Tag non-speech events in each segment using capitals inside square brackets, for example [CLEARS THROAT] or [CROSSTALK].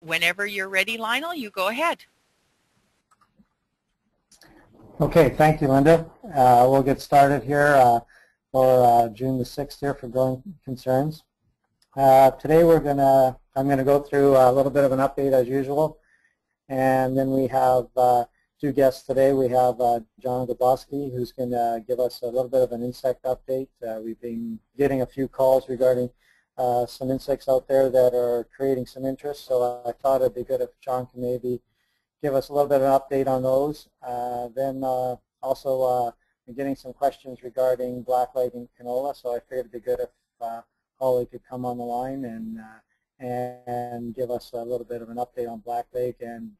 Whenever you're ready, Lionel, you go ahead. Okay, thank you, Linda. Uh, we'll get started here uh, for uh, June the 6th here for growing concerns. Uh, today we're gonna, I'm gonna go through a little bit of an update as usual, and then we have uh, two guests today. We have uh, John Gavloski, who's gonna give us a little bit of an insect update. we've been getting a few calls regarding some insects out there that are creating some interest, so I thought it'd be good if John can maybe give us a little bit of an update on those. Uh, then uh, also uh, I'm getting some questions regarding blackleg and canola, so I figured it'd be good if uh, Holly could come on the line and and give us a little bit of an update on blackleg and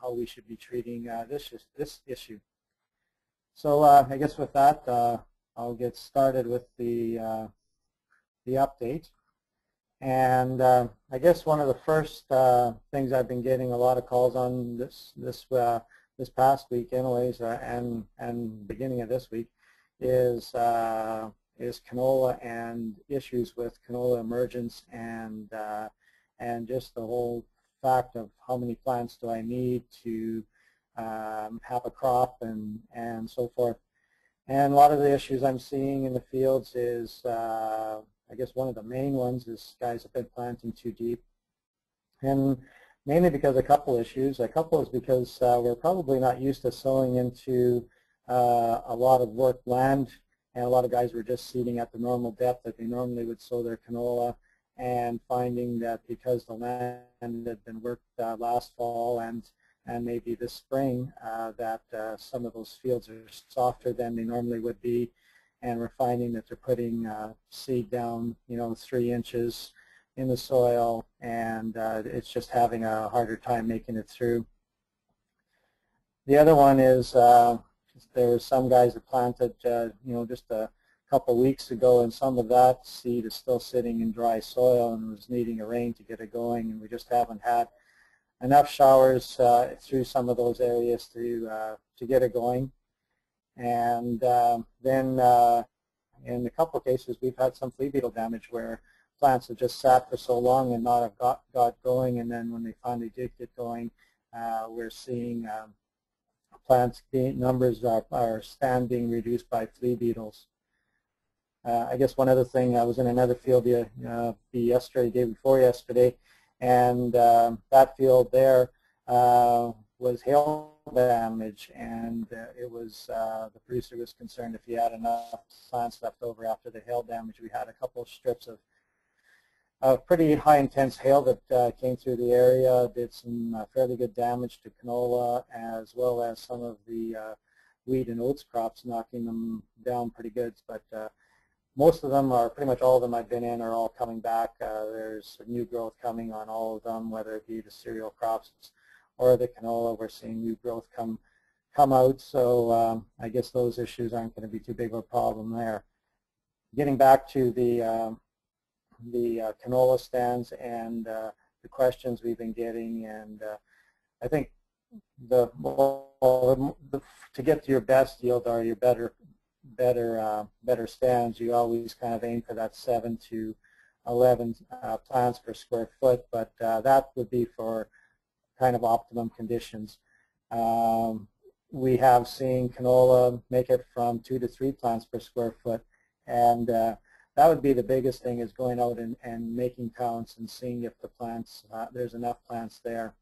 how we should be treating this this issue. So I guess with that, I'll get started with the the update. And uh, I guess one of the first uh, things I've been getting a lot of calls on this this uh, this past week, anyways, uh, and and beginning of this week, is uh, is canola and issues with canola emergence and uh, and just the whole fact of how many plants do I need to um, have a crop and and so forth. And a lot of the issues I'm seeing in the fields is I guess one of the main ones is guys have been planting too deep. And mainly because a couple issues. A couple is because uh, we're probably not used to sowing into uh, a lot of worked land and a lot of guys were just seeding at the normal depth that they normally would sow their canola and finding that because the land had been worked uh, last fall and and maybe this spring uh, that uh, some of those fields are softer than they normally would be and we're finding that they're putting uh, seed down, you know, three inches in the soil, and uh, it's just having a harder time making it through. The other one is uh, there were some guys that planted, uh, you know, just a couple weeks ago, and some of that seed is still sitting in dry soil and was needing a rain to get it going, and we just haven't had enough showers uh, through some of those areas to uh, to get it going. And um, then uh, in a couple of cases, we've had some flea beetle damage where plants have just sat for so long and not have got, got going, and then when they finally did get going, uh, we're seeing um, plants numbers are, are stand being reduced by flea beetles. Uh, I guess one other thing, I was in another field uh, the yesterday, day before yesterday, and um, that field there uh, was hail damage, and uh, it was uh, the producer was concerned if he had enough plants left over after the hail damage. We had a couple of strips of of pretty high intense hail that uh, came through the area, did some uh, fairly good damage to canola as well as some of the uh, wheat and oats crops, knocking them down pretty good. But uh, most of them are, pretty much all of them I've been in are all coming back. there's new growth coming on all of them, whether it be the cereal crops or the canola, we're seeing new growth come come out. So um, I guess those issues aren't going to be too big of a problem there. Getting back to the um, the uh, canola stands and uh, the questions we've been getting, and uh, I think the, well, the, to get to your best yield or your better better uh, better stands, you always kind of aim for that seven to 11 uh, plants per square foot, but uh, that would be for kind of optimum conditions. Um, we have seen canola make it from two to three plants per square foot, and uh, that would be the biggest thing is going out and, and making counts and seeing if the plants, uh, there's enough plants there.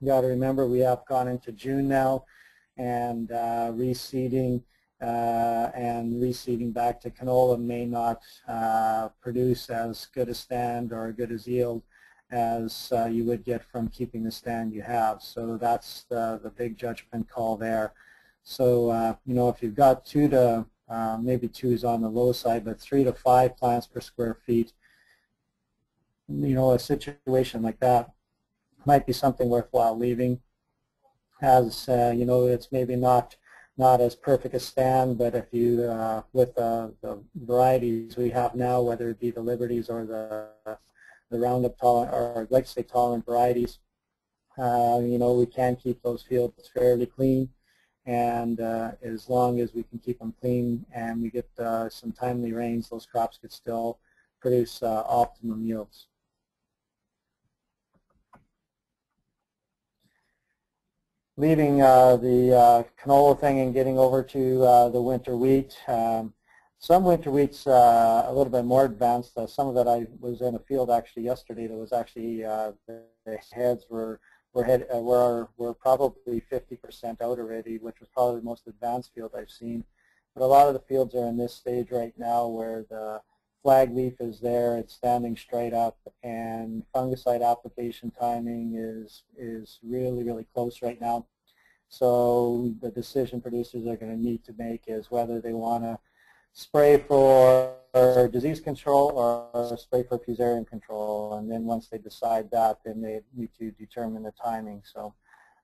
You got to remember we have gone into June now, and uh, reseeding uh, and reseeding back to canola may not uh, produce as good a stand or good as yield as uh, you would get from keeping the stand you have. So that's the, the big judgment call there. So, uh, you know, if you've got two to, uh, maybe two is on the low side, but three to five plants per square feet, you know, a situation like that might be something worthwhile leaving. As, uh, you know, it's maybe not not as perfect a stand, but if you, uh, with the varieties we have now, whether it be the Liberties or the the Roundup tolerant or glyphosate tolerant varieties. Uh, you know, we can keep those fields fairly clean and uh, as long as we can keep them clean and we get uh, some timely rains, those crops could still produce uh, optimum yields. leaving uh, the uh, canola thing and getting over to the winter wheat. Um, some winter wheat's uh, a little bit more advanced. Uh, some of it I was in a field actually yesterday that was actually uh, the heads were were head were were probably 50% out already, which was probably the most advanced field I've seen. But a lot of the fields are in this stage right now where the flag leaf is there, it's standing straight up, and fungicide application timing is is really really close right now. So the decision producers are going to need to make is whether they want to spray for disease control or spray for fusarium control. And then once they decide that, then they need to determine the timing. So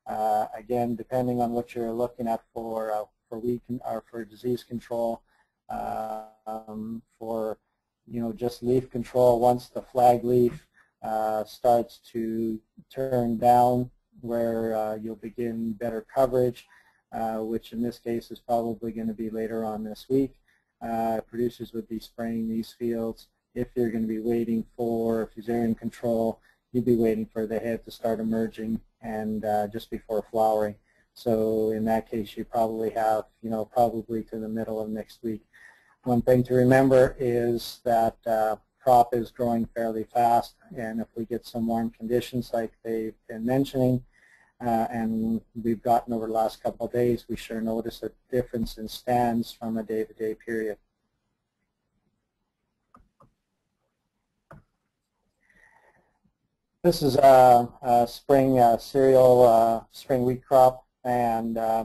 uh, again, depending on what you're looking at for uh, for weed or for disease control, uh, um, for you know just leaf control, once the flag leaf uh, starts to turn down, where uh, you'll begin better coverage, uh, which in this case is probably going to be later on this week uh, producers would be spraying these fields. If you're going to be waiting for fusarium control, you'd be waiting for the head to start emerging and uh, just before flowering. So in that case, you probably have, you know, probably to the middle of next week. One thing to remember is that uh, crop is growing fairly fast, and if we get some warm conditions like they've been mentioning, uh, and we've gotten over the last couple of days, we sure notice a difference in stands from a day-to-day -day period. This is a, a spring cereal, uh, spring wheat crop, and uh,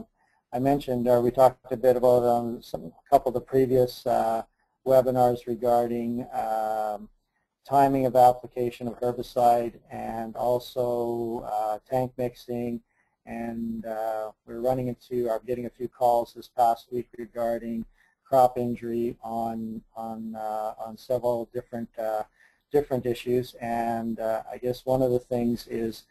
I mentioned, or we talked a bit about um, some, a couple of the previous uh, webinars regarding um, timing of application of herbicide and also uh, tank mixing. And uh, we're running into, or getting a few calls this past week regarding crop injury on on uh, on several different uh, different issues. And uh, I guess one of the things is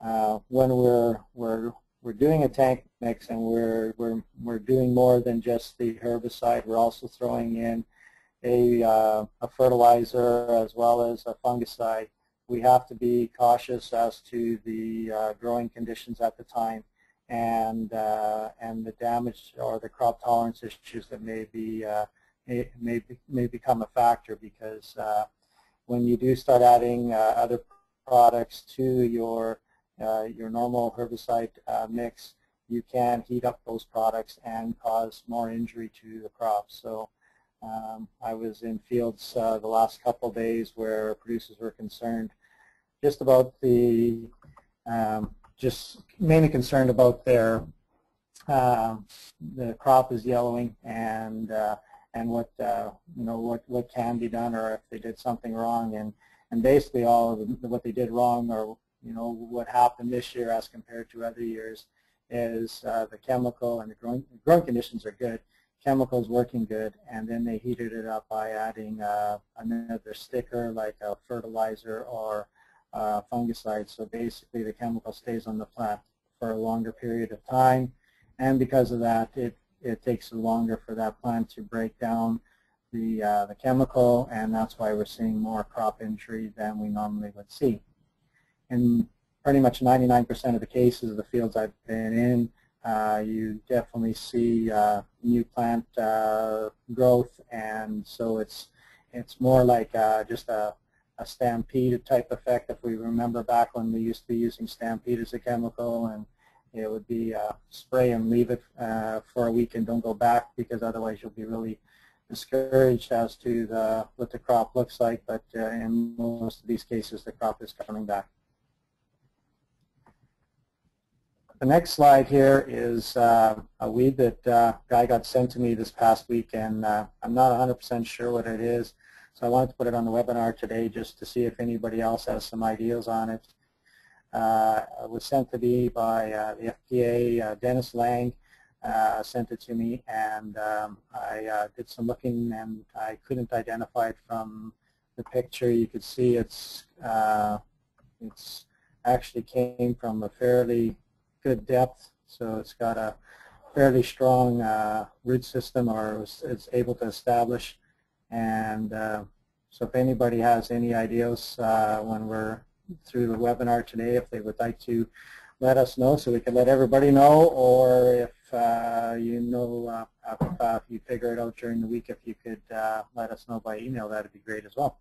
uh, when we're we're we're doing a tank mix and we're we're we're doing more than just the herbicide we're also throwing in a, uh, a fertilizer as well as a fungicide, we have to be cautious as to the uh, growing conditions at the time and uh, and the damage or the crop tolerance issues that may be uh, may, may, be, may become a factor because uh, when you do start adding uh, other products to your your normal herbicide mix, you can heat up those products and cause more injury to the crop. So um, I was in fields uh, the last couple days where producers were concerned just about the, um, just mainly concerned about their, uh, the crop is yellowing and uh, and what uh, you know what what can be done or if they did something wrong. And and basically all of the, what they did wrong or you know what happened this year as compared to other years is uh, the chemical and the growing, growing conditions are good chemicals working good, and then they heated it up by adding uh, another sticker like a fertilizer or uh, fungicide. So basically the chemical stays on the plant for a longer period of time, and because of that, it, it takes longer for that plant to break down the, uh, the chemical, and that's why we're seeing more crop injury than we normally would see. In pretty much 99% of the cases of the fields I've been in, uh, you definitely see uh, new plant uh, growth, and so it's it's more like uh, just a, a stampede type effect. If we remember back when we used to be using stampede as a chemical, and it would be uh, spray and leave it for a week and don't go back because otherwise you'll be really discouraged as to the, what the crop looks like. But in most of these cases, the crop is coming back. The next slide here is uh, a weed that uh, guy got sent to me this past week, and uh, I'm not 100% sure what it is. So I wanted to put it on the webinar today just to see if anybody else has some ideas on it. Uh, it was sent to me by uh, the FDA, uh, Dennis Lang, sent it to me, and um, I did some looking, and I couldn't identify it from the picture. You could see it's it's actually came from a fairly good depth, so it's got a fairly strong uh, root system or it's able to establish. And uh, so if anybody has any ideas uh, when we're through the webinar today, if they would like to let us know so we can let everybody know, or if uh, you know, uh, if uh, you figure it out during the week, if you could let us know by email, that would be great as well.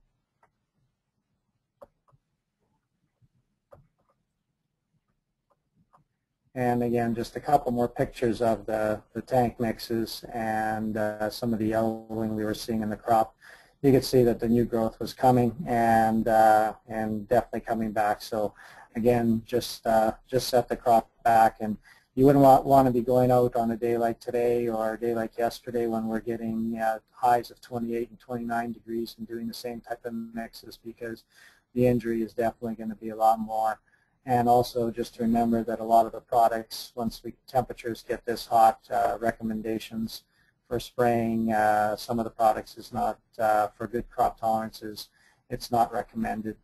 And again, just a couple more pictures of the, the tank mixes and uh, some of the yellowing we were seeing in the crop. You could see that the new growth was coming and uh, and definitely coming back. So again, just uh, just set the crop back, and you wouldn't want, want to be going out on a day like today or a day like yesterday when we're getting uh, highs of 28 and 29 degrees and doing the same type of mixes because the injury is definitely going to be a lot more. And also just to remember that a lot of the products, once we temperatures get this hot, uh, recommendations for spraying uh, some of the products is not, uh, for good crop tolerances, it's not recommended.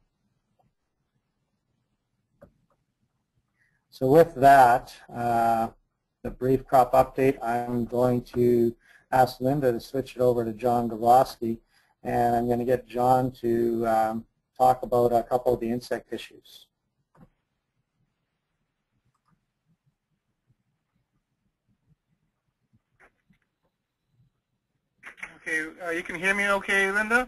So with that, uh, the brief crop update, I'm going to ask Linda to switch it over to John Gavloski, and I'm going to get John to um, talk about a couple of the insect issues. Okay, uh, you can hear me okay, Linda?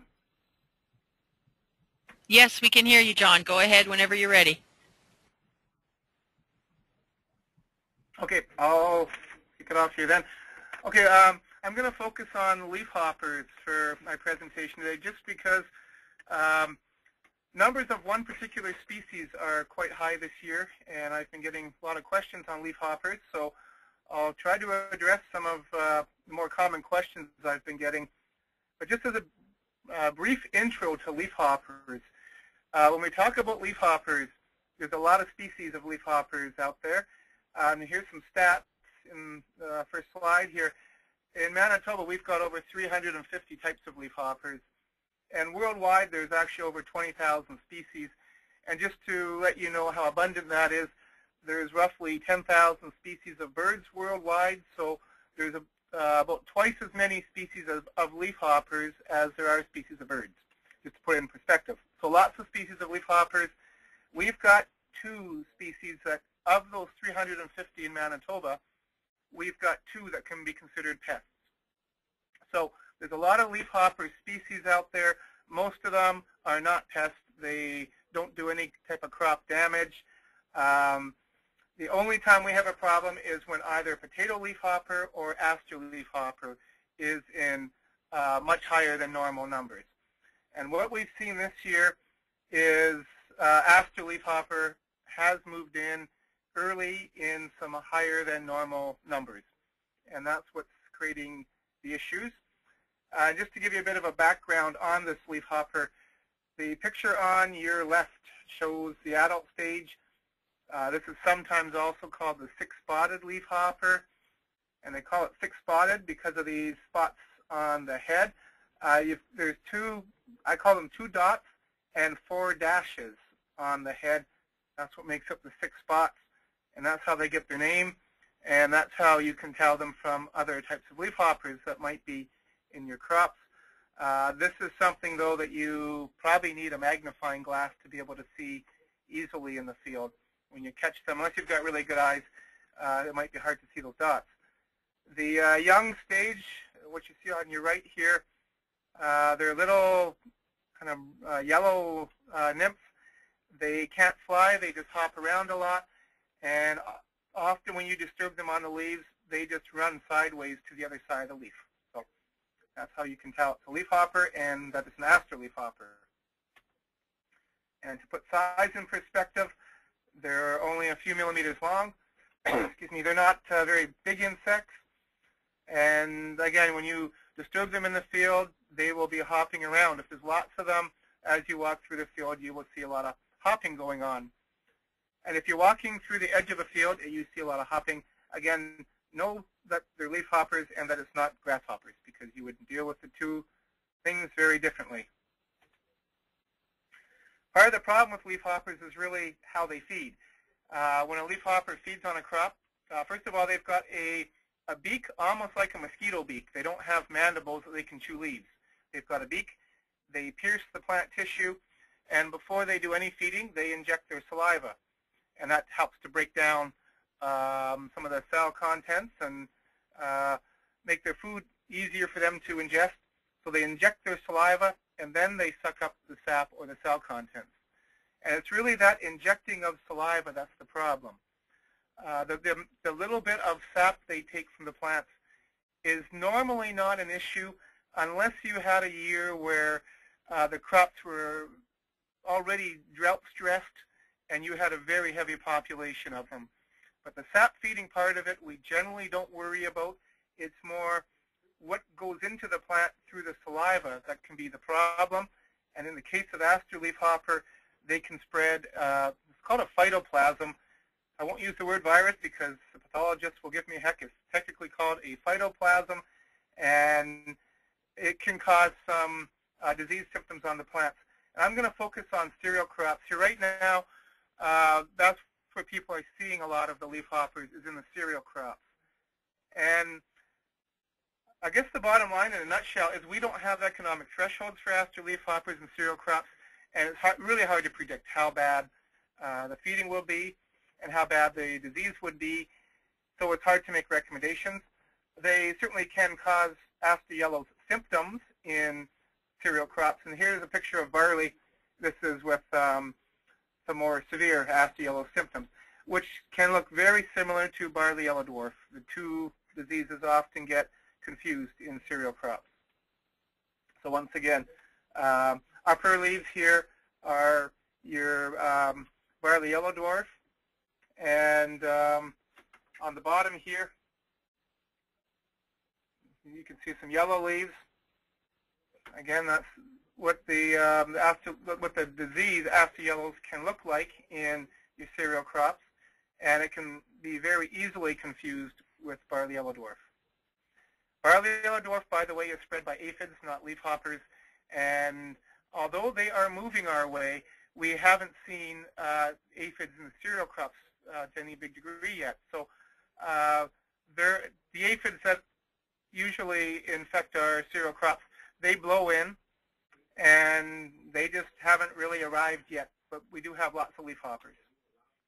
Yes, we can hear you, John. Go ahead whenever you're ready. Okay, I'll kick it off here then. Okay, um, I'm going to focus on leaf hoppers for my presentation today just because um, numbers of one particular species are quite high this year, and I've been getting a lot of questions on leaf hoppers, so I'll try to address some of uh, the more common questions I've been getting. But just as a uh, brief intro to leafhoppers, uh, when we talk about leafhoppers, there's a lot of species of leafhoppers out there. Um, here's some stats in the first slide here. In Manitoba, we've got over 350 types of leafhoppers. And worldwide, there's actually over 20,000 species. And just to let you know how abundant that is, there's roughly 10,000 species of birds worldwide, so there's a, uh, about twice as many species of, of leafhoppers as there are species of birds, just to put it in perspective. So lots of species of leafhoppers. We've got two species that, of those 350 in Manitoba, we've got two that can be considered pests. So there's a lot of leafhopper species out there. Most of them are not pests. They don't do any type of crop damage. Um, the only time we have a problem is when either potato leafhopper or aster leafhopper is in uh, much higher than normal numbers. And what we've seen this year is uh, aster leafhopper has moved in early in some higher than normal numbers. And that's what's creating the issues. Uh, just to give you a bit of a background on this leafhopper, the picture on your left shows the adult stage uh, this is sometimes also called the six-spotted leafhopper, and they call it six-spotted because of these spots on the head. Uh, there's two, I call them two dots and four dashes on the head. That's what makes up the six spots, and that's how they get their name, and that's how you can tell them from other types of leafhoppers that might be in your crops. Uh, this is something, though, that you probably need a magnifying glass to be able to see easily in the field when you catch them, unless you've got really good eyes, uh, it might be hard to see those dots. The uh, young stage, what you see on your right here, uh, they're little kind of uh, yellow uh, nymphs. They can't fly, they just hop around a lot, and often when you disturb them on the leaves, they just run sideways to the other side of the leaf. So that's how you can tell it's a leafhopper and that it's an aster leafhopper. And to put size in perspective, they're only a few millimeters long. [CLEARS THROAT] Excuse me. They're not uh, very big insects. And again, when you disturb them in the field, they will be hopping around. If there's lots of them as you walk through the field, you will see a lot of hopping going on. And if you're walking through the edge of a field and you see a lot of hopping, again, know that they're leaf hoppers and that it's not grasshoppers because you would deal with the two things very differently. Part of the problem with leafhoppers is really how they feed. Uh, when a leafhopper feeds on a crop, uh, first of all, they've got a, a beak almost like a mosquito beak. They don't have mandibles that they can chew leaves. They've got a beak. They pierce the plant tissue, and before they do any feeding, they inject their saliva. and that helps to break down um, some of the cell contents and uh, make their food easier for them to ingest. So they inject their saliva, and then they suck up the sap or the cell contents. And it's really that injecting of saliva that's the problem. Uh, the, the, the little bit of sap they take from the plants is normally not an issue unless you had a year where uh, the crops were already drought stressed and you had a very heavy population of them. But the sap feeding part of it we generally don't worry about. It's more what goes into the plant through the saliva that can be the problem. And in the case of aster leafhopper, they can spread, uh, it's called a phytoplasm. I won't use the word virus because the pathologists will give me a heck. It's technically called a phytoplasm, and it can cause some uh, disease symptoms on the plants. And I'm going to focus on cereal crops. Here right now, uh, that's where people are seeing a lot of the leafhoppers is in the cereal crops. And I guess the bottom line in a nutshell is we don't have economic thresholds for aster leafhoppers and cereal crops, and it's hard, really hard to predict how bad uh, the feeding will be and how bad the disease would be, so it's hard to make recommendations. They certainly can cause aster yellow's symptoms in cereal crops, and here's a picture of barley. This is with um, some more severe aster yellow symptoms, which can look very similar to barley yellow dwarf. The two diseases often get confused in cereal crops. So once again, um, upper leaves here are your um, barley yellow dwarf, and um, on the bottom here, you can see some yellow leaves. Again, that's what the um, aster, what the disease aster yellows can look like in your cereal crops, and it can be very easily confused with barley yellow dwarf. Barley yellow dwarf, by the way, is spread by aphids, not leafhoppers, and although they are moving our way, we haven't seen uh, aphids in the cereal crops uh, to any big degree yet. So uh, the aphids that usually infect our cereal crops, they blow in, and they just haven't really arrived yet, but we do have lots of leafhoppers.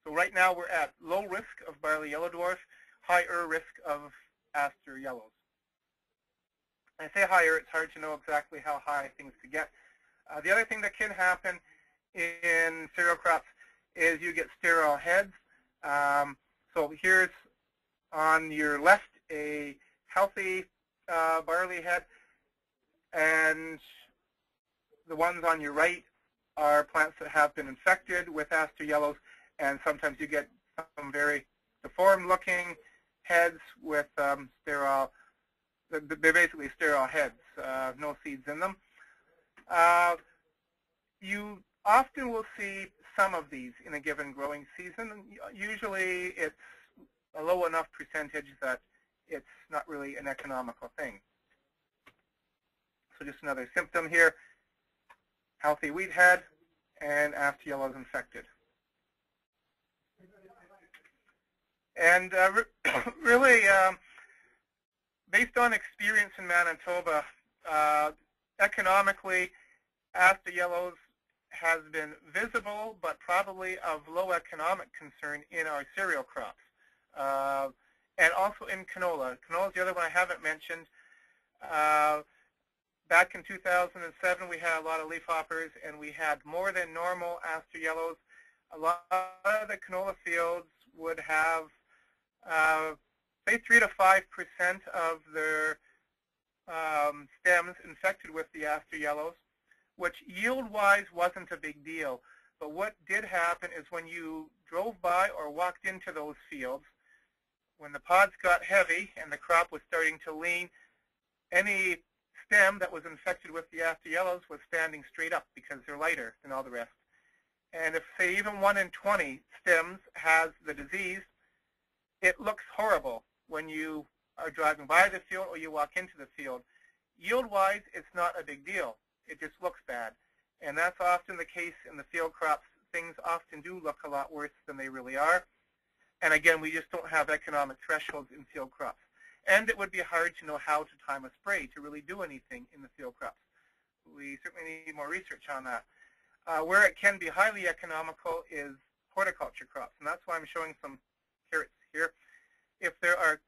So right now we're at low risk of barley yellow dwarf, higher risk of aster yellows. I say higher, it's hard to know exactly how high things could get. Uh, the other thing that can happen in cereal crops is you get sterile heads. Um, so here's on your left a healthy uh, barley head, and the ones on your right are plants that have been infected with aster yellows, and sometimes you get some very deformed-looking heads with um, sterile, they're basically sterile heads, uh, no seeds in them. Uh, you often will see some of these in a given growing season. Usually it's a low enough percentage that it's not really an economical thing. So just another symptom here healthy wheat head, and aster is infected. And uh, re [COUGHS] really, um, based on experience in Manitoba, uh, economically, aster yellows has been visible, but probably of low economic concern in our cereal crops. Uh, and also in canola. Canola is the other one I haven't mentioned. Uh, back in 2007, we had a lot of leafhoppers, and we had more than normal aster yellows. A lot of the canola fields would have, uh, say, 3 to 5 percent of their um, stems infected with the aster yellows, which yield-wise wasn't a big deal. But what did happen is when you drove by or walked into those fields, when the pods got heavy and the crop was starting to lean, any stem that was infected with the aster yellows was standing straight up because they're lighter than all the rest. And if, say, even 1 in 20 stems has the disease, it looks horrible when you are driving by the field or you walk into the field. Yield-wise, it's not a big deal. It just looks bad. And that's often the case in the field crops. Things often do look a lot worse than they really are. And again, we just don't have economic thresholds in field crops. And it would be hard to know how to time a spray to really do anything in the field crops. We certainly need more research on that. Uh, where it can be highly economical is horticulture crops, and that's why I'm showing some carrots here. If there are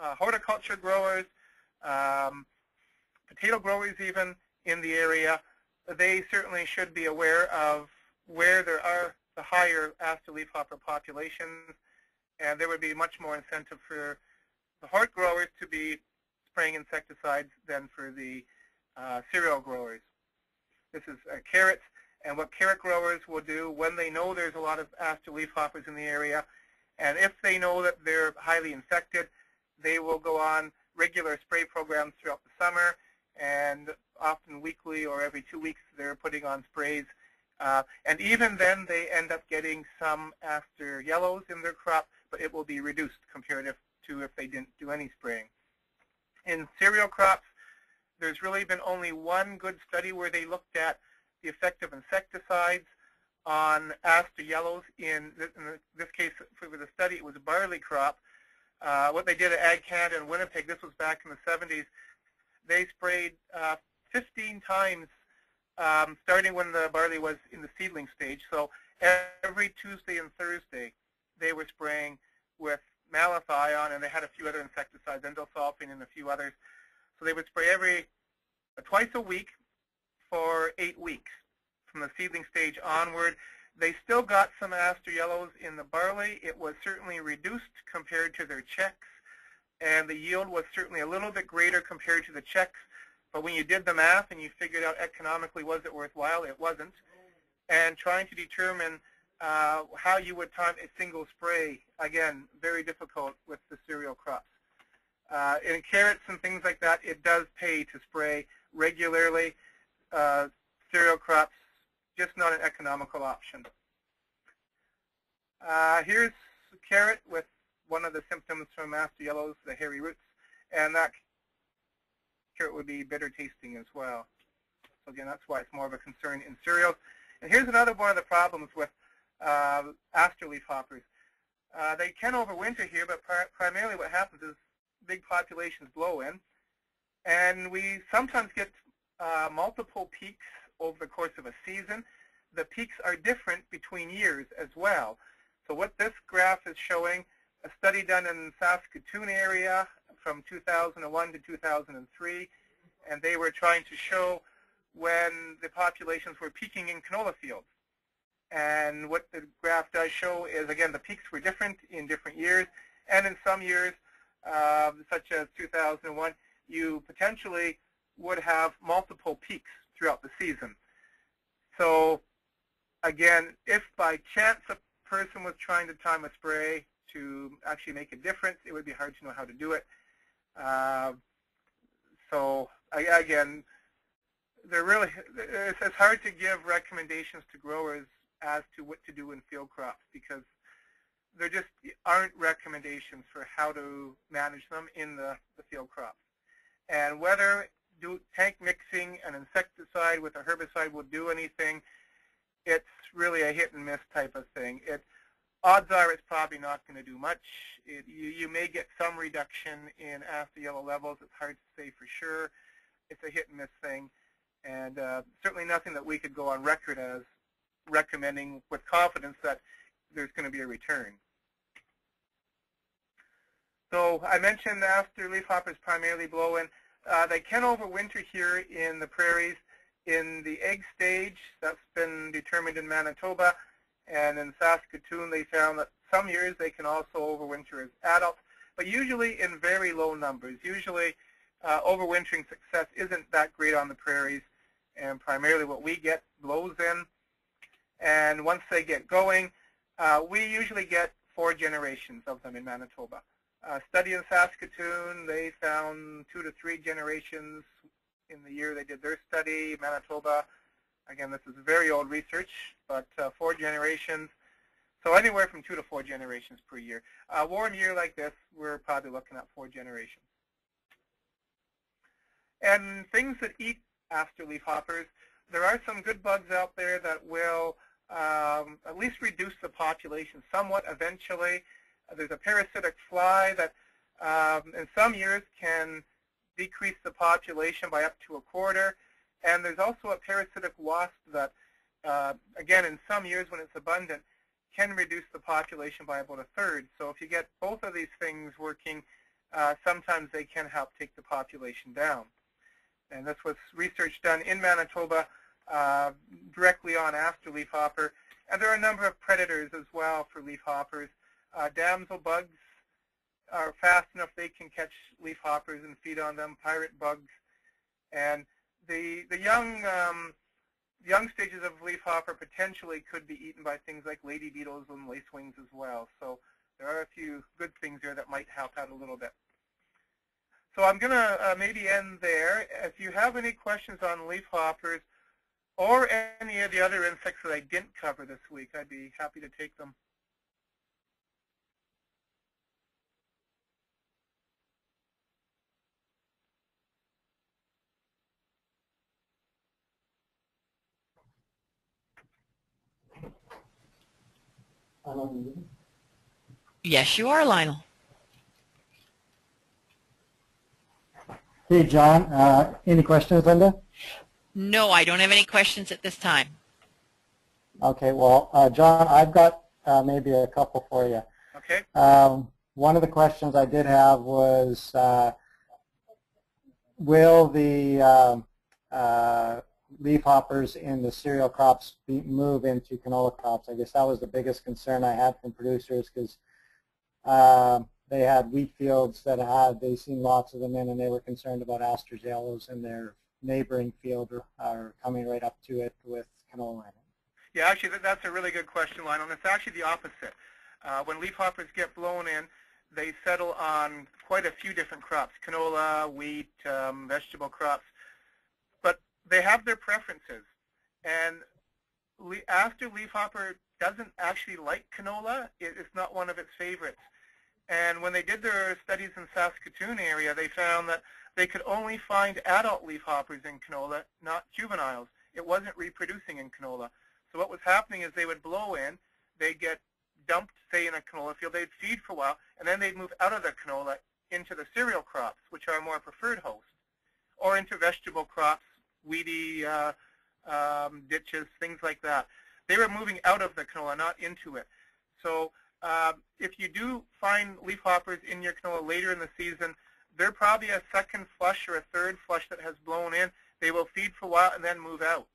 uh, horticulture growers, um, potato growers even in the area, they certainly should be aware of where there are the higher aster leafhopper populations, and there would be much more incentive for the hort growers to be spraying insecticides than for the uh, cereal growers. This is uh, carrots, and what carrot growers will do when they know there's a lot of aster leafhoppers in the area, and if they know that they're highly infected, they will go on regular spray programs throughout the summer, and often weekly or every two weeks they're putting on sprays. Uh, and even then they end up getting some aster yellows in their crop, but it will be reduced comparative to if they didn't do any spraying. In cereal crops, there's really been only one good study where they looked at the effect of insecticides on aster yellows. In, this case, for the study, it was a barley crop. Uh, what they did at Ag Canada in Winnipeg, this was back in the 70s, they sprayed uh, 15 times um, starting when the barley was in the seedling stage. So every Tuesday and Thursday, they were spraying with malathion, and they had a few other insecticides, endosulfan and a few others. So they would spray every uh, twice a week for eight weeks from the seedling stage onward. They still got some aster yellows in the barley. It was certainly reduced compared to their checks, and the yield was certainly a little bit greater compared to the checks. But when you did the math and you figured out economically was it worthwhile, it wasn't. And trying to determine uh, how you would time a single spray, again, very difficult with the cereal crops. Uh, in carrots and things like that, it does pay to spray regularly. Uh, cereal crops, just not an economical option. Uh, here's a carrot with one of the symptoms from aster yellows, the hairy roots, and that carrot would be bitter tasting as well. So again, that's why it's more of a concern in cereals. And here's another one of the problems with uh, aster leaf hoppers. Uh, they can overwinter here, but primarily what happens is big populations blow in, and we sometimes get uh, multiple peaks over the course of a season. The peaks are different between years as well. So what this graph is showing, a study done in the Saskatoon area from 2001 to 2003, and they were trying to show when the populations were peaking in canola fields. And what the graph does show is, again, the peaks were different in different years, and in some years, uh, such as 2001, you potentially would have multiple peaks throughout the season. So again, if by chance a person was trying to time a spray to actually make a difference, it would be hard to know how to do it. Uh, so again, they're really it's hard to give recommendations to growers as to what to do in field crops because there just aren't recommendations for how to manage them in the, the field crops. And whether do tank mixing an insecticide with a herbicide will do anything, it's really a hit and miss type of thing. It, odds are it's probably not going to do much. It, you, you may get some reduction in aster yellow levels. It's hard to say for sure. It's a hit and miss thing. And uh, certainly nothing that we could go on record as recommending with confidence that there's going to be a return. So I mentioned aster leafhoppers primarily blow in. Uh, they can overwinter here in the prairies in the egg stage. That's been determined in Manitoba. And in Saskatoon, they found that some years they can also overwinter as adults, but usually in very low numbers. Usually uh, overwintering success isn't that great on the prairies, and primarily what we get blows in. And once they get going, uh, we usually get four generations of them in Manitoba. Uh, study in Saskatoon, they found two to three generations in the year they did their study. Manitoba, again, this is very old research, but uh, four generations. So anywhere from two to four generations per year. A warm year like this, we're probably looking at four generations. And things that eat aster leaf hoppers, there are some good bugs out there that will um, at least reduce the population somewhat eventually. There's a parasitic fly that um, in some years can decrease the population by up to a quarter. And there's also a parasitic wasp that, uh, again, in some years when it's abundant, can reduce the population by about a third. So if you get both of these things working, uh, sometimes they can help take the population down. And this was research done in Manitoba uh, directly on aster leafhopper. And there are a number of predators as well for leafhoppers. Uh, damsel bugs are fast enough they can catch leafhoppers and feed on them, pirate bugs. And the, the young, um, young stages of leafhopper potentially could be eaten by things like lady beetles and lacewings as well. So there are a few good things there that might help out a little bit. So I'm going to uh, maybe end there. If you have any questions on leafhoppers or any of the other insects that I didn't cover this week, I'd be happy to take them. Yes, you are, Lionel. Hey, John, uh, any questions, Linda? No, I don't have any questions at this time. Okay, well, uh, John, I've got uh, maybe a couple for you. Okay. Um, one of the questions I did have was, uh, will the um, uh, leafhoppers in the cereal crops move into canola crops? I guess that was the biggest concern I had from producers because um, they had wheat fields that had, they seen lots of them in and they were concerned about asters yellows in their neighboring field are coming right up to it with canola in it. Yeah, actually, that, that's a really good question, Lionel. And it's actually the opposite. Uh, when leafhoppers get blown in, they settle on quite a few different crops, canola, wheat, um, vegetable crops. They have their preferences. And le aster leafhopper doesn't actually like canola. It, it's not one of its favorites. And when they did their studies in Saskatoon area, they found that they could only find adult leafhoppers in canola, not juveniles. It wasn't reproducing in canola. So what was happening is they would blow in, they'd get dumped, say, in a canola field, they'd feed for a while, and then they'd move out of the canola into the cereal crops, which are a more preferred host, or into vegetable crops, weedy uh, um, ditches, things like that. They were moving out of the canola, not into it. So uh, if you do find leafhoppers in your canola later in the season, they're probably a second flush or a third flush that has blown in. They will feed for a while and then move out.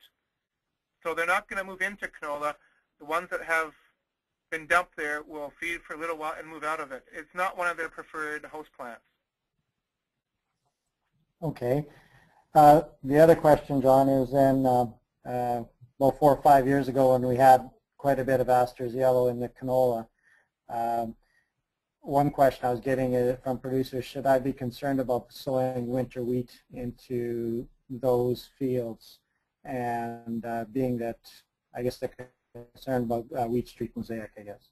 So they're not going to move into canola. The ones that have been dumped there will feed for a little while and move out of it. It's not one of their preferred host plants. Okay. Uh, the other question, John, is then, uh, uh, well, four or five years ago when we had quite a bit of aster's yellow in the canola, um, one question I was getting from producers, should I be concerned about sowing winter wheat into those fields? And uh, being that, I guess they're concerned about uh, wheat streak mosaic, I guess.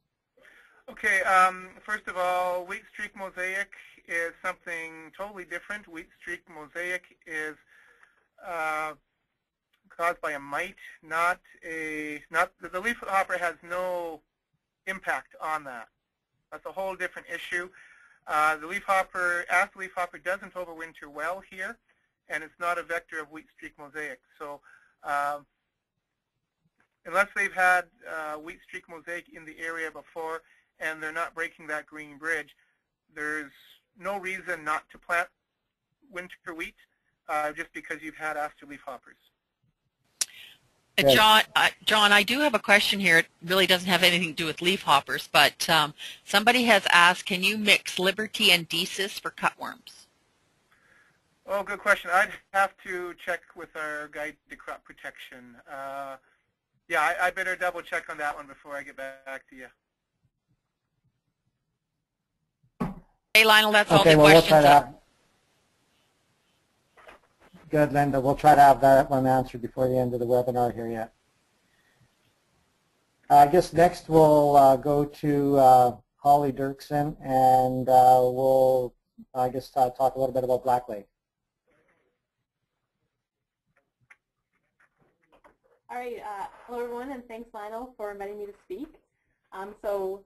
Okay, um, first of all, wheat streak mosaic is something totally different. Wheat streak mosaic is uh, caused by a mite, not a, not, the leaf hopper has no impact on that. That's a whole different issue. Uh, the leafhopper, aster leafhopper doesn't overwinter well here, and it's not a vector of wheat streak mosaic. So uh, unless they've had uh, wheat streak mosaic in the area before and they're not breaking that green bridge, there's no reason not to plant winter wheat uh, just because you've had aster leafhoppers. Uh, John, uh, John, I do have a question here. It really doesn't have anything to do with leafhoppers, but um, somebody has asked, can you mix Liberty and Decis for cutworms? Oh, good question. I'd have to check with our guide to crop protection. Uh, yeah, I, I, better double check on that one before I get back to you. Hey, Lionel, that's okay, all the well, questions. We'll try to have, Good, Linda. We'll try to have that one answered before the end of the webinar here yet. I guess next we'll uh, go to uh, Holly Dirksen and uh, we'll, I guess, talk a little bit about Black Blackleg. All right. Uh, hello, everyone, and thanks, Lionel, for inviting me to speak. Um, so,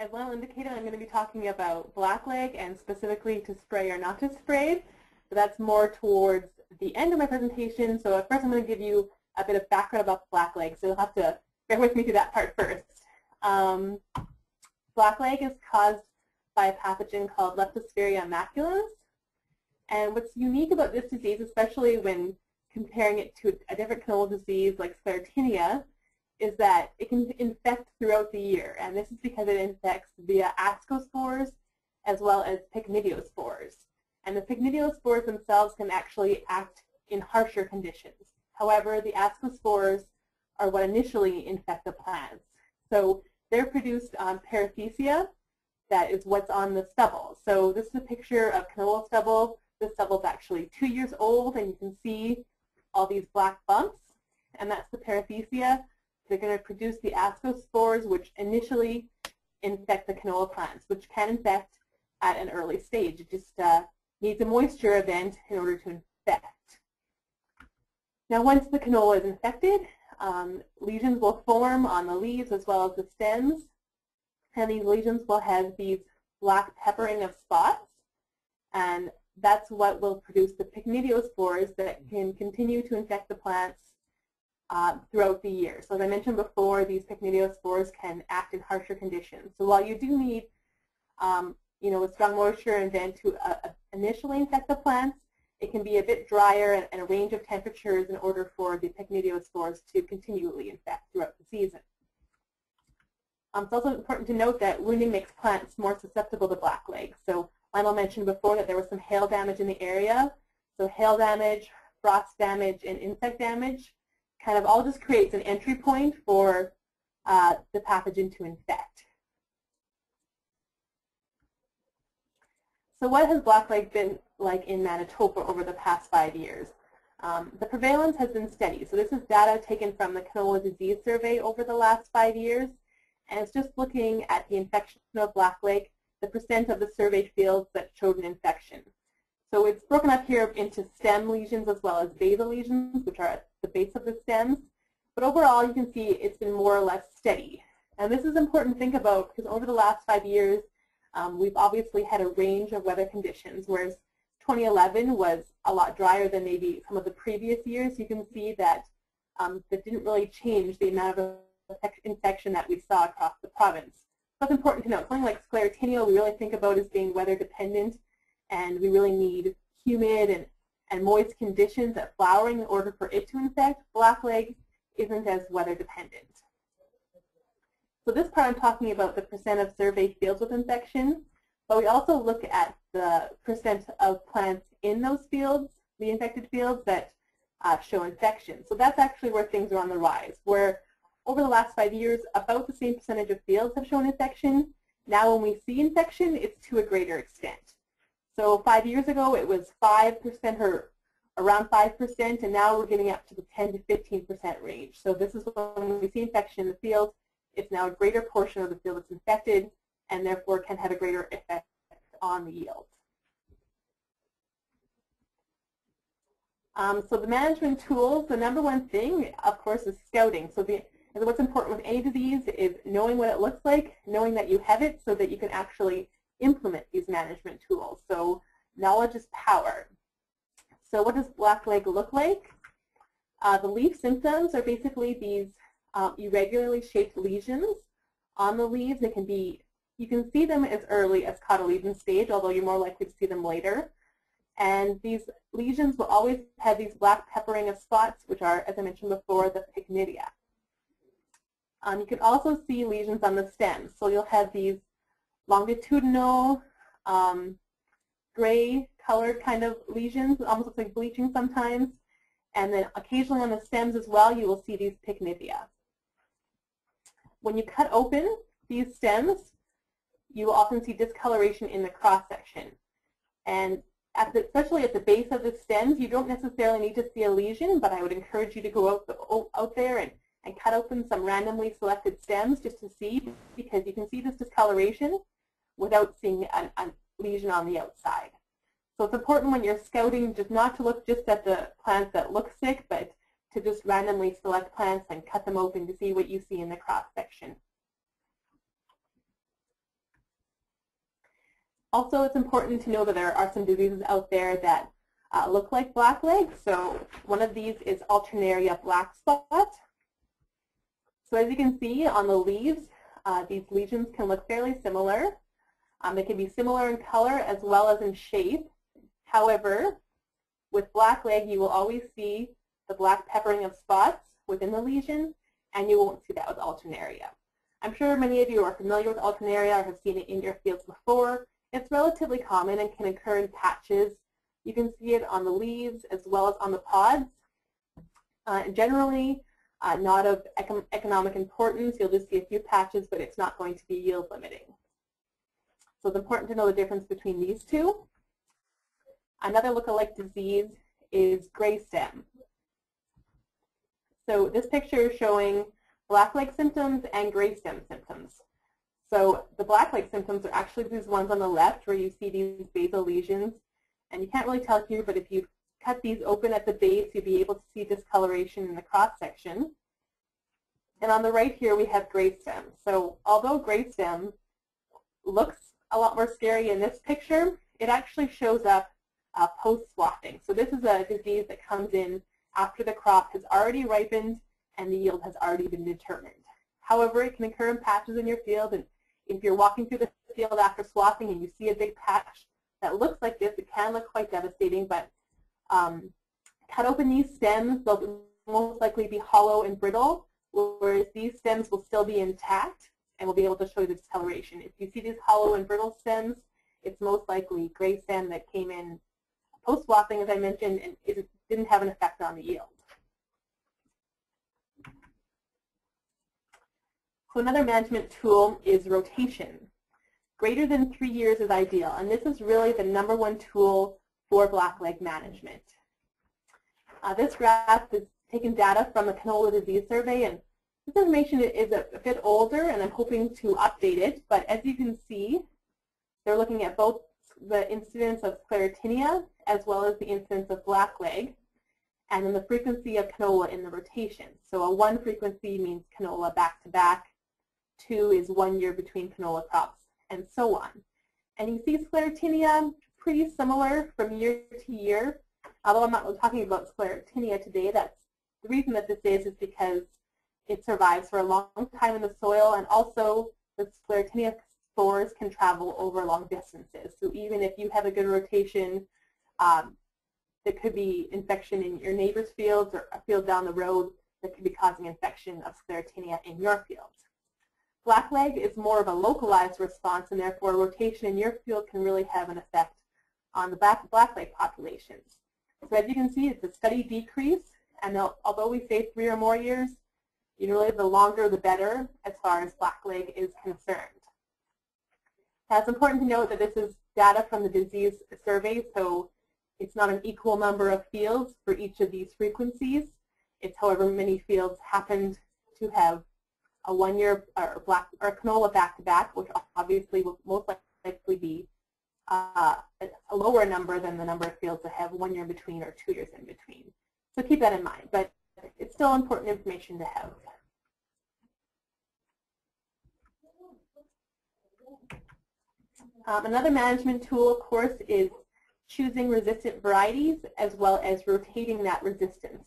as Lionel indicated, I'm going to be talking about blackleg and specifically to spray or not to spray. So that's more towards the end of my presentation. So first I'm going to give you a bit of background about blackleg. So you'll have to bear with me through that part first. Um, blackleg is caused by a pathogen called Leptosphaeria maculans. And what's unique about this disease, especially when comparing it to a different canola disease like sclerotinia, is that it can infect throughout the year. And this is because it infects via ascospores as well as pycnidiospores. And the pycnidiospores themselves can actually act in harsher conditions. However, the ascospores are what initially infect the plants. So they're produced on perithecia, that is what's on the stubble. So this is a picture of canola stubble. This stubble is actually two years old, and you can see all these black bumps, and that's the perithecia. They're going to produce the ascospores, which initially infect the canola plants, which can infect at an early stage. It just uh, needs a moisture event in order to infect. Now once the canola is infected, um, lesions will form on the leaves as well as the stems. And these lesions will have these black peppering of spots. And that's what will produce the pycnidiospores that can continue to infect the plants uh, throughout the year. So as I mentioned before, these pycnidiospores can act in harsher conditions. So while you do need um, you know, a strong moisture event to uh, initially infect the plants, it can be a bit drier and, and, a range of temperatures in order for the pycnidiospores to continually infect throughout the season. Um, it's also important to note that wounding makes plants more susceptible to blackleg. So Lionel mentioned before that there was some hail damage in the area. So hail damage, frost damage, and insect damage kind of all just creates an entry point for uh, the pathogen to infect. So what has blackleg been like in Manitoba over the past five years? Um, the prevalence has been steady. So this is data taken from the canola disease survey over the last five years. And it's just looking at the infection of blackleg, the percent of the surveyed fields that showed an infection. So it's broken up here into stem lesions as well as basal lesions, which are at the base of the stems. But overall, you can see it's been more or less steady. And this is important to think about because over the last five years, um, we've obviously had a range of weather conditions, whereas 2011 was a lot drier than maybe some of the previous years. You can see that um, that didn't really change the amount of infection that we saw across the province. It's important to note, something like sclerotinia we really think about as being weather dependent and we really need humid and, and moist conditions at flowering in order for it to infect. Blackleg isn't as weather dependent. So this part I'm talking about the percent of surveyed fields with infection, but we also look at the percent of plants in those fields, the infected fields that uh, show infection. So that's actually where things are on the rise, where over the last five years, about the same percentage of fields have shown infection. Now when we see infection, it's to a greater extent. So five years ago, it was 5% or around 5%, and now we're getting up to the 10 to 15% range. So this is when we see infection in the field, it's now a greater portion of the field that's infected and therefore can have a greater effect on the yield. Um, so the management tools, the number one thing, of course, is scouting. So the, what's important with any disease is knowing what it looks like, knowing that you have it so that you can actually implement these management tools. So knowledge is power. So what does blackleg look like? Uh, the leaf symptoms are basically these um, irregularly shaped lesions on the leaves. They can be, you can see them as early as cotyledon stage, although you're more likely to see them later. And these lesions will always have these black peppering of spots, which are, as I mentioned before, the pycnidia. Um, you can also see lesions on the stems. So you'll have these longitudinal, um, gray colored kind of lesions, It almost looks like bleaching sometimes. And then occasionally on the stems as well, you will see these pycnidia. When you cut open these stems, you will often see discoloration in the cross-section. And at the, especially at the base of the stems, you don't necessarily need to see a lesion, but I would encourage you to go out, the, out there and, and cut open some randomly selected stems just to see, because you can see this discoloration without seeing a, a lesion on the outside. So it's important when you're scouting just not to look just at the plants that look sick, but to just randomly select plants and cut them open to see what you see in the cross section. Also, it's important to know that there are some diseases out there that uh, look like blackleg. So one of these is Alternaria black spot. So as you can see on the leaves, uh, these lesions can look fairly similar. Um, they can be similar in color as well as in shape. However, with blackleg, you will always see the black peppering of spots within the lesion, and you won't see that with alternaria. I'm sure many of you are familiar with alternaria or have seen it in your fields before. It's relatively common and can occur in patches. You can see it on the leaves as well as on the pods. Uh, generally, uh, not of econ economic importance. You'll just see a few patches, but it's not going to be yield limiting. So it's important to know the difference between these two. Another look-alike disease is gray stem. So this picture is showing black leg symptoms and gray stem symptoms. So the black leg symptoms are actually these ones on the left where you see these basal lesions. And you can't really tell here, but if you cut these open at the base, you'll be able to see discoloration in the cross-section. And on the right here, we have gray stem. So although gray stem looks a lot more scary in this picture, it actually shows up uh, post-swathing. So this is a disease that comes in after the crop has already ripened and the yield has already been determined. However, it can occur in patches in your field, and if you're walking through the field after swathing and you see a big patch that looks like this, it can look quite devastating, but um, cut open these stems, they'll most likely be hollow and brittle, whereas these stems will still be intact and we'll be able to show you the discoloration. If you see these hollow and brittle stems, it's most likely gray stem that came in post-swathing, as I mentioned, and it didn't have an effect on the yield. So another management tool is rotation. Greater than three years is ideal, and this is really the number one tool for blackleg management. Uh, this graph is taken data from the canola disease survey, and this information is a, bit older, and I'm hoping to update it. But as you can see, they're looking at both the incidence of sclerotinia as well as the incidence of blackleg, and then the frequency of canola in the rotation. So a one frequency means canola back-to-back, two is one year between canola crops, and so on. And you see sclerotinia pretty similar from year to year. Although I'm not talking about sclerotinia today, that's the reason that this is is because it survives for a long time in the soil and also the sclerotinia spores can travel over long distances. So even if you have a good rotation, um, there could be infection in your neighbor's fields or a field down the road that could be causing infection of sclerotinia in your field. Blackleg is more of a localized response and therefore rotation in your field can really have an effect on the black, blackleg populations. So as you can see, it's a steady decrease, and although we say three or more years, generally the longer the better as far as blackleg is concerned. Now it's important to note that this is data from the disease survey, so it's not an equal number of fields for each of these frequencies. It's however many fields happened to have a one-year or black or canola back-to-back, -back, which obviously will most likely be uh, a lower number than the number of fields that have one year in between or two years in between. So keep that in mind, but it's still important information to have. Um, another management tool, of course, is choosing resistant varieties as well as rotating that resistance.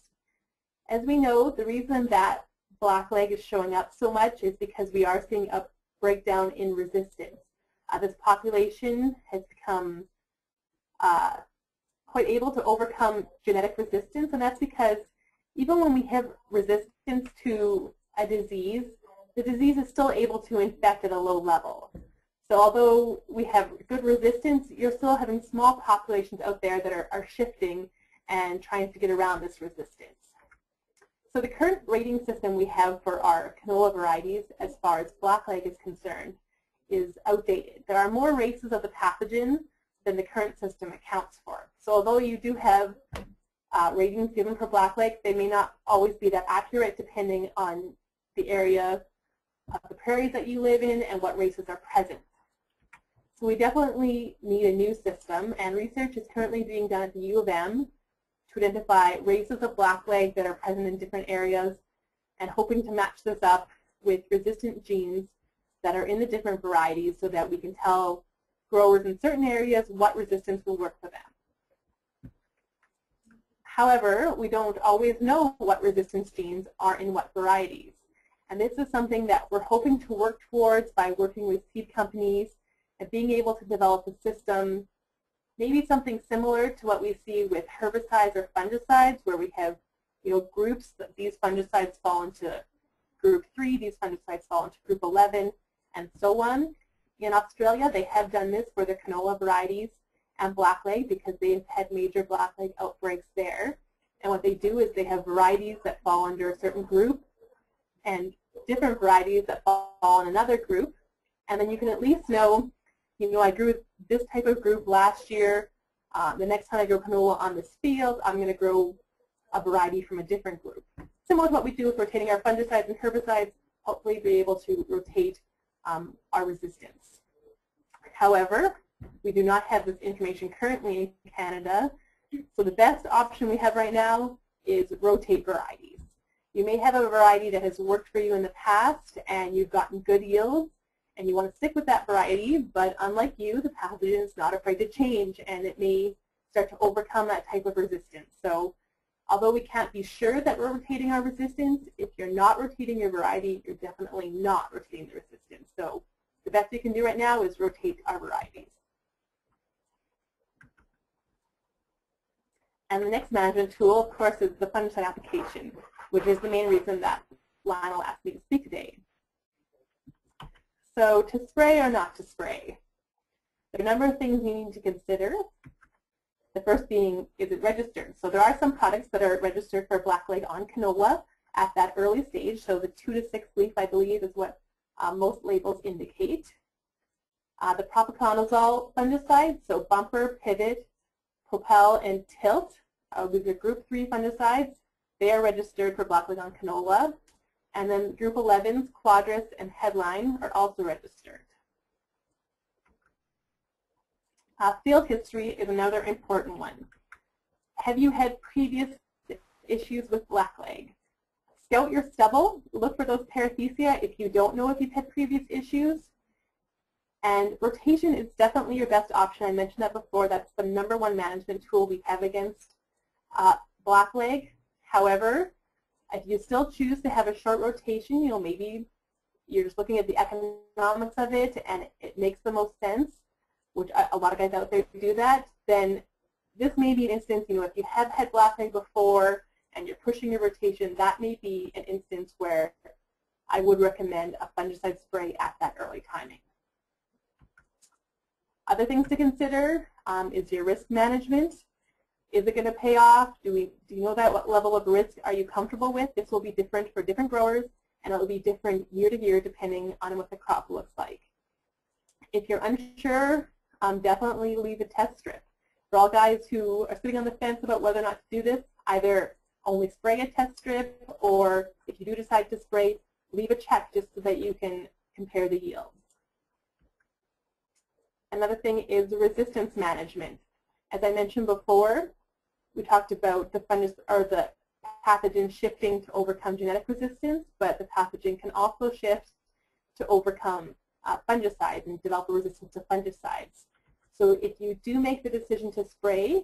As we know, the reason that blackleg is showing up so much is because we are seeing a breakdown in resistance. Uh, this population has become uh, quite able to overcome genetic resistance, and that's because even when we have resistance to a disease, the disease is still able to infect at a low level. So although we have good resistance, you're still having small populations out there that are, are shifting and trying to get around this resistance. So the current rating system we have for our canola varieties as far as blackleg is concerned is outdated. There are more races of the pathogen than the current system accounts for. So although you do have uh, ratings given for blackleg, they may not always be that accurate depending on the area of the prairies that you live in and what races are present. So we definitely need a new system, and research is currently being done at the U of M to identify races of blackleg that are present in different areas and hoping to match this up with resistant genes that are in the different varieties so that we can tell growers in certain areas what resistance will work for them. However, we don't always know what resistance genes are in what varieties. And this is something that we're hoping to work towards by working with seed companies and being able to develop a system, maybe something similar to what we see with herbicides or fungicides, where we have you know, groups that these fungicides fall into group 3, these fungicides fall into group 11, and so on. In Australia, they have done this for the canola varieties and blackleg because they've had major blackleg outbreaks there. And what they do is they have varieties that fall under a certain group and different varieties that fall in another group. And then you can at least know, you know, I grew this type of group last year. Uh, the next time I grow canola on this field, I'm going to grow a variety from a different group. Similar to what we do with rotating our fungicides and herbicides, hopefully be able to rotate um, our resistance. However, we do not have this information currently in Canada, so the best option we have right now is rotate varieties. You may have a variety that has worked for you in the past and you've gotten good yields and you want to stick with that variety, but unlike you, the pathogen is not afraid to change and it may start to overcome that type of resistance. So although we can't be sure that we're rotating our resistance, if you're not rotating your variety, you're definitely not rotating the resistance. So the best we can do right now is rotate our varieties. And the next management tool, of course, is the fungicide application, which is the main reason that Lionel asked me to speak today. So to spray or not to spray? There are a number of things you need to consider. The first being, is it registered? So there are some products that are registered for blackleg on canola at that early stage. So the two to six leaf, I believe, is what uh, most labels indicate. Uh, the propiconazole fungicide, so bumper, pivot, propel, and tilt, uh, these are group 3 fungicides. They are registered for blackleg on canola. And then group 11s, quadris, and headline are also registered. Uh, field history is another important one. Have you had previous issues with blackleg? Scout your stubble. Look for those perithecia if you don't know if you've had previous issues. And rotation is definitely your best option. I mentioned that before. That's the number one management tool we have against uh, blackleg. However, if you still choose to have a short rotation, you know, maybe you're just looking at the economics of it and it makes the most sense, which a lot of guys out there do that, then this may be an instance, you know, if you have had blackleg before and you're pushing your rotation, that may be an instance where I would recommend a fungicide spray at that early timing. Other things to consider um, is your risk management. Is it going to pay off? Do, we, do you know that what level of risk are you comfortable with? This will be different for different growers, and it will be different year to year depending on what the crop looks like. If you're unsure, um, definitely leave a test strip. For all guys who are sitting on the fence about whether or not to do this, either only spray a test strip, or if you do decide to spray, leave a check just so that you can compare the yields. Another thing is resistance management. As I mentioned before, we talked about the fungus or the pathogen shifting to overcome genetic resistance, but the pathogen can also shift to overcome uh, fungicides and develop a resistance to fungicides. So if you do make the decision to spray,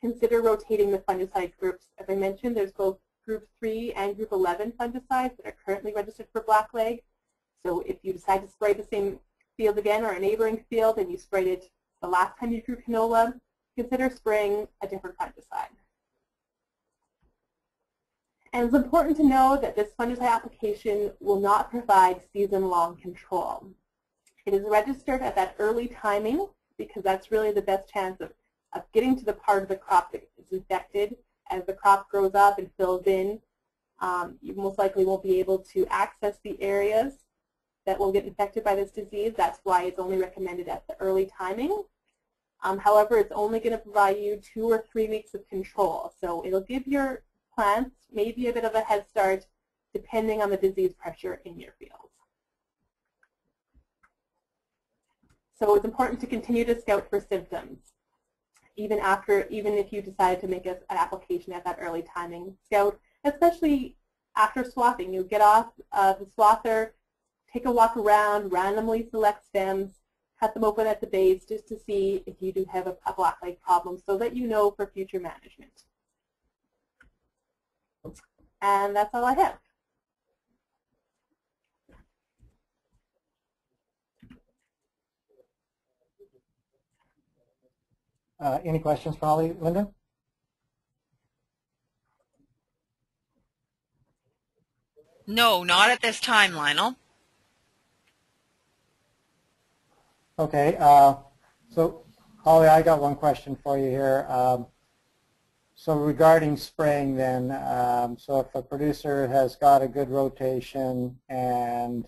consider rotating the fungicide groups. As I mentioned, there's both group 3 and group 11 fungicides that are currently registered for blackleg. So if you decide to spray the same field again or a neighboring field and you sprayed it the last time you grew canola, consider spraying a different fungicide. And it's important to know that this fungicide application will not provide season-long control. It is registered at that early timing because that's really the best chance of, of getting to the part of the crop that is infected. As the crop grows up and fills in, um, you most likely won't be able to access the areas that will get infected by this disease. That's why it's only recommended at the early timing. Um, however, it's only going to provide you two or three weeks of control. So it'll give your plants maybe a bit of a head start depending on the disease pressure in your field. So it's important to continue to scout for symptoms. Even after, even if you decide to make a, an application at that early timing, scout, especially after swathing. You get off uh, the swather, take a walk around, randomly select stems, cut them open at the base just to see if you do have a, a leg problem so that you know for future management. And that's all I have. Uh, any questions for Holly, Linda? No, not at this time, Lionel. Okay, uh, so Holly, I got one question for you here. Um, so regarding spraying then, um, so if a producer has got a good rotation and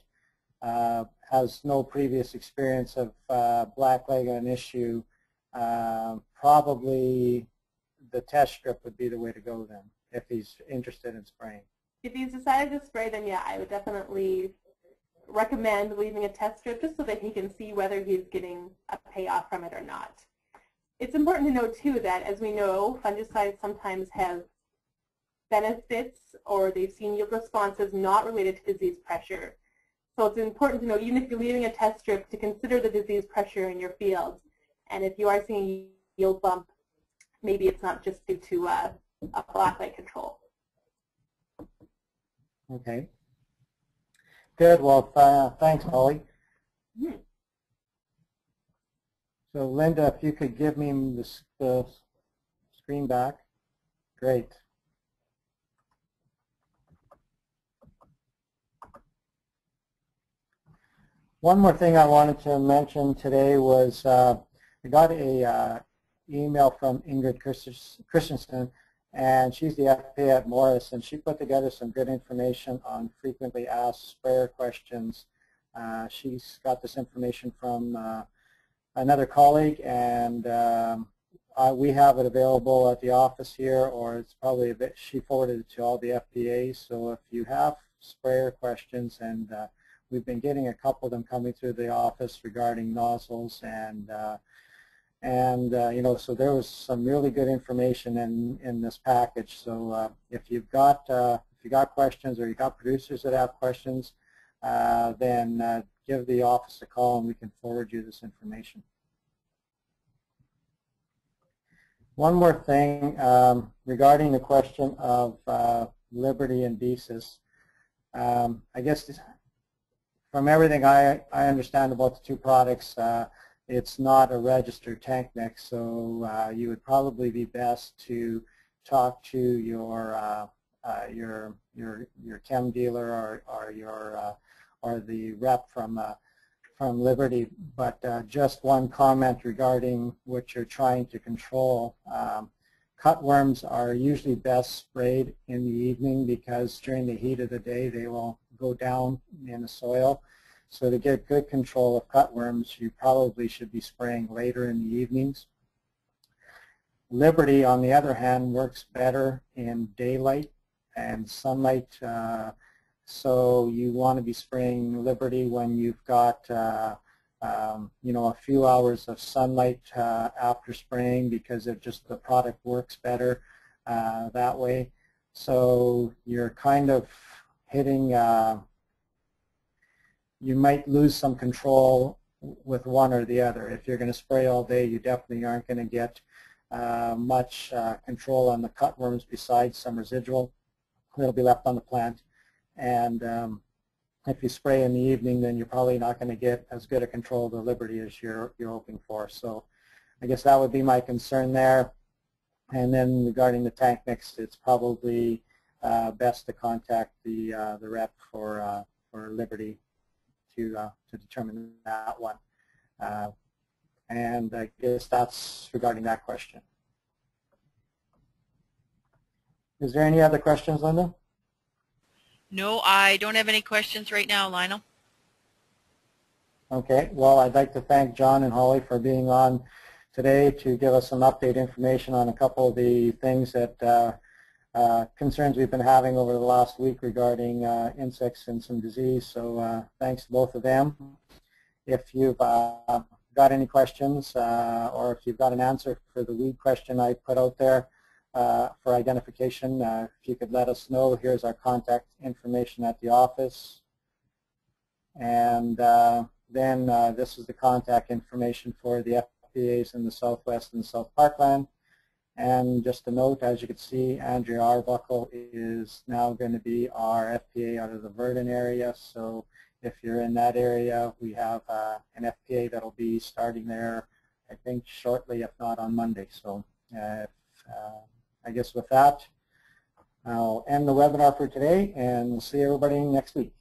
uh, has no previous experience of uh, blackleg an issue, uh, probably the test strip would be the way to go then, if he's interested in spraying. If he's decided to spray, then yeah, I would definitely recommend leaving a test strip just so that he can see whether he's getting a payoff from it or not. It's important to know too that as we know, fungicides sometimes have benefits or they've seen yield responses not related to disease pressure. So it's important to know, even if you're leaving a test strip, to consider the disease pressure in your field. And if you are seeing a yield bump, maybe it's not just due to uh, a blackleg control. Okay. Good. Well, uh, thanks, Holly. So, Linda, if you could give me the, the screen back. Great. One more thing I wanted to mention today was uh, I got a uh, email from Ingrid Christensen and she's the FPA at Morris, and she put together some good information on frequently asked sprayer questions. Uh, she's got this information from uh, another colleague, and um, uh, we have it available at the office here, or it's probably a bit, she forwarded it to all the FPAs, so if you have sprayer questions, and uh, we've been getting a couple of them coming through the office regarding nozzles and uh, and, uh, you know, so there was some really good information in, in this package. So uh, if you've got, uh, if you got questions or you got producers that have questions, uh, then uh, give the office a call and we can forward you this information. One more thing um, regarding the question of uh, Liberty and Decis. Um, I guess from everything I, I understand about the two products, it's not a registered tank so uh, you would probably be best to talk to your uh, uh, your your your chem dealer or or your uh, or the rep from uh, from Liberty. But uh, just one comment regarding what you're trying to control. Um, cutworms are usually best sprayed in the evening because during the heat of the day they will go down in the soil. So to get good control of cutworms, you probably should be spraying later in the evenings. Liberty, on the other hand, works better in daylight and sunlight. Uh, so you want to be spraying Liberty when you've got, uh, um, you know, a few hours of sunlight uh, after spraying because it just the product works better uh, that way. So you're kind of hitting uh, you might lose some control with one or the other. If you're going to spray all day, you definitely aren't going to get uh, much uh, control on the cutworms besides some residual that'll be left on the plant. And um, if you spray in the evening, then you're probably not going to get as good a control of the Liberty as you're, you're hoping for. So I guess that would be my concern there. And then regarding the tank mix, it's probably uh, best to contact the, uh, the rep for, uh, for Liberty to, uh, to determine that one. Uh, and I guess that's regarding that question. Is there any other questions, Linda? No, I don't have any questions right now, Lionel. Okay, well, I'd like to thank John and Holly for being on today to give us some update information on a couple of the things that uh, concerns we've been having over the last week regarding uh, insects and some disease. So uh, thanks to both of them. If you've uh, got any questions uh, or if you've got an answer for the weed question I put out there uh, for identification, if you could let us know. Here's our contact information at the office. And then this is the contact information for the FPAs in the Southwest and South Parkland. And just a note, as you can see, Andrea Arbuckle is now going to be our FPA out of the Virden area. So if you're in that area, we have uh, an FPA that will be starting there I think shortly, if not on Monday. So uh, uh, I guess with that, I'll end the webinar for today, and we'll see everybody next week.